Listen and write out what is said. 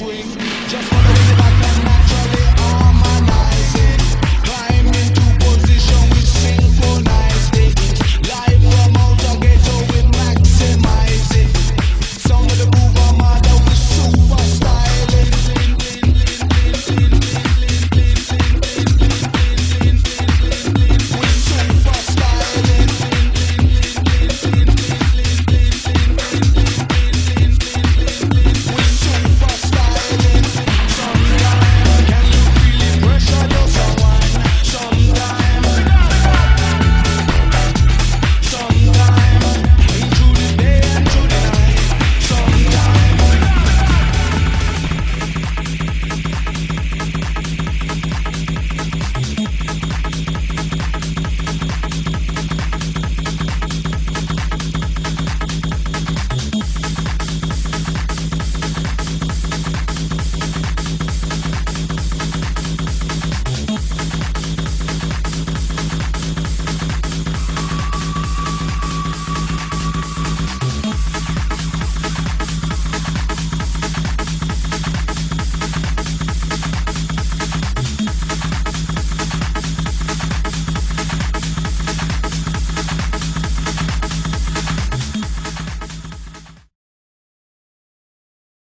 swing.